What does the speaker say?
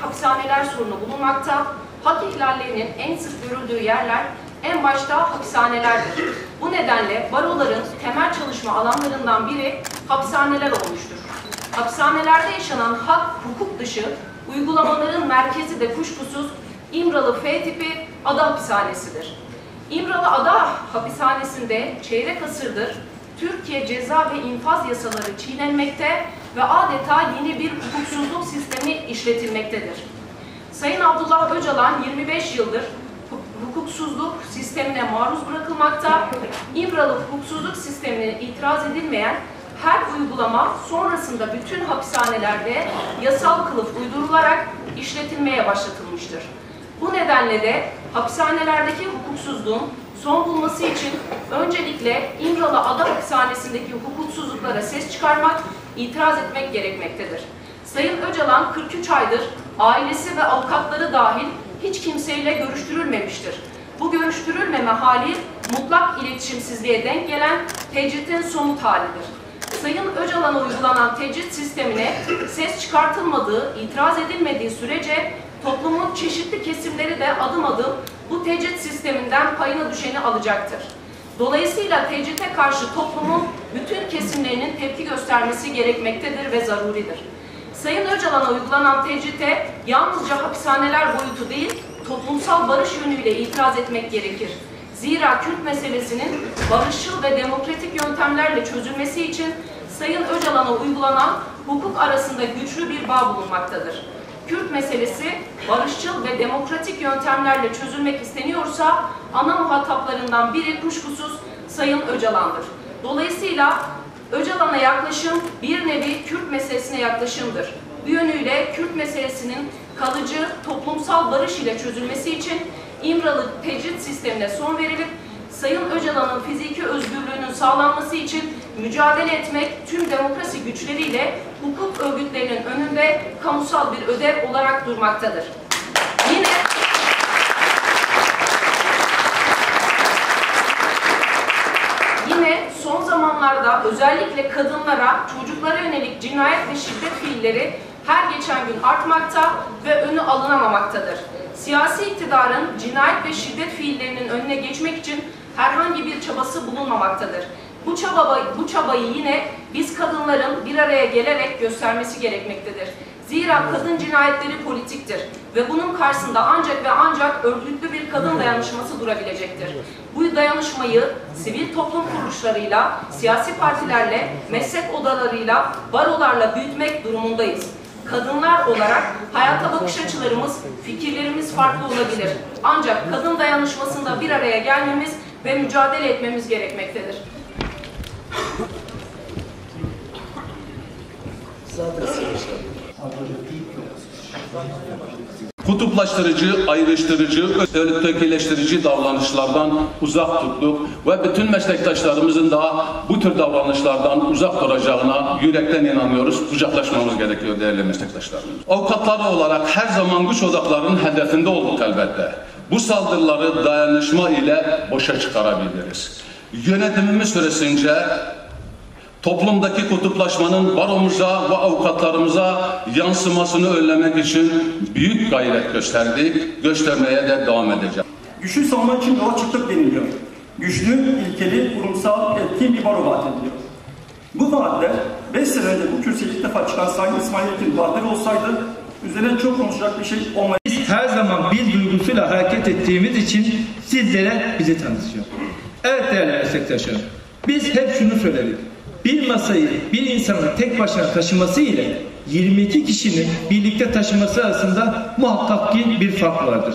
hapishaneler sorunu bulunmakta. Hak ihlallerinin en sık görüldüğü yerler en başta hapishanelerdir. Bu nedenle baroların temel çalışma alanlarından biri hapishaneler olmuştur. Hapishanelerde yaşanan hak, hukuk dışı uygulamaların merkezi de kuşkusuz İmralı F tipi ada hapishanesidir. İmralı Ada hapishanesinde çeyrek asırdır Türkiye ceza ve infaz yasaları çiğnenmekte ve adeta yeni bir hukuksuzluk sistemi işletilmektedir. Sayın Abdullah Öcalan 25 yıldır hukuksuzluk sistemine maruz bırakılmakta, İmralı hukuksuzluk sistemine itiraz edilmeyen her uygulama sonrasında bütün hapishanelerde yasal kılıf uydurularak işletilmeye başlatılmıştır. Bu nedenle de hapishanelerdeki hukuksuzluğun son bulması için öncelikle İmralı Ada Hapishanesi'ndeki hukuksuzluklara ses çıkarmak, itiraz etmek gerekmektedir. Sayın Öcalan 43 aydır ailesi ve avukatları dahil hiç kimseyle görüştürülmemiştir. Bu görüştürülmeme hali mutlak iletişimsizliğe denk gelen tecritin somut halidir. Sayın Öcalan'a uygulanan tecrit sistemine ses çıkartılmadığı, itiraz edilmediği sürece toplumun çeşitli kesimleri de adım adım bu tecrit sisteminden payına düşeni alacaktır. Dolayısıyla tecrite karşı toplumun bütün kesimlerinin tepki göstermesi gerekmektedir ve zaruridir. Sayın Öcalan'a uygulanan tecrite yalnızca hapishaneler boyutu değil, toplumsal barış yönüyle itiraz etmek gerekir. Zira Kürt meselesinin barışçıl ve demokratik yöntemlerle çözülmesi için Sayın Öcalan'a uygulanan hukuk arasında güçlü bir bağ bulunmaktadır. Kürt meselesi barışçıl ve demokratik yöntemlerle çözülmek isteniyorsa ana muhataplarından biri kuşkusuz Sayın Öcalan'dır. Dolayısıyla Öcalan'a yaklaşım bir nevi Kürt meselesine yaklaşımdır. Bu yönüyle Kürt meselesinin kalıcı toplumsal barış ile çözülmesi için İmralı tecrit sistemine son verilip Sayın Öcalan'ın fiziki özgürlüğünün sağlanması için mücadele etmek tüm demokrasi güçleriyle hukuk örgütlerinin önünde kamusal bir ödev olarak durmaktadır. Yine Yine son zamanlarda özellikle kadınlara, çocuklara yönelik cinayet ve şiddet fiilleri her geçen gün artmakta ve önü alınamamaktadır. Siyasi iktidarın cinayet ve şiddet fiillerinin önüne geçmek için herhangi bir çabası bulunmamaktadır. Bu, çaba, bu çabayı yine biz kadınların bir araya gelerek göstermesi gerekmektedir. Zira kadın cinayetleri politiktir ve bunun karşısında ancak ve ancak örgütlü bir kadın dayanışması durabilecektir. Bu dayanışmayı sivil toplum kuruluşlarıyla, siyasi partilerle, meslek odalarıyla, barolarla büyütmek durumundayız. Kadınlar olarak hayata bakış açılarımız, fikirlerimiz farklı olabilir. Ancak kadın dayanışmasında bir araya gelmemiz ve mücadele etmemiz gerekmektedir. Kutuplaştırıcı, ayrıştırıcı, ötekileştirici davranışlardan uzak tuttuk ve bütün meslektaşlarımızın da bu tür davranışlardan uzak duracağına yürekten inanıyoruz. Kucaklaşmamız gerekiyor değerli meslektaşlarımız. Avukatları olarak her zaman güç odaklarının hedefinde olduk elbette. Bu saldırıları dayanışma ile boşa çıkarabiliriz. Yönetimimiz süresince toplumdaki kutuplaşmanın baromuza ve avukatlarımıza yansımasını önlemek için büyük gayret gösterdik, göstermeye de devam edeceğiz. Güçlü savunma için yola çıktık deniliyor. Güçlü, ilkeli, kurumsal, etkin bir baro vaat ediliyor. Bu vaatler 5 sene önce bu kürsüye ilk defa çıkan Sayın İsmail Yekin vaatleri olsaydı üzerine çok konuşacak bir şey olmayı Biz her zaman bir duygusuyla hareket ettiğimiz için sizlere bizi tanıtıyor. Evet değerli meslektaşlarım, biz hep şunu söyledik. Bir masayı bir insanın tek başına taşıması ile 22 kişinin birlikte taşıması arasında muhakkak ki bir fark vardır.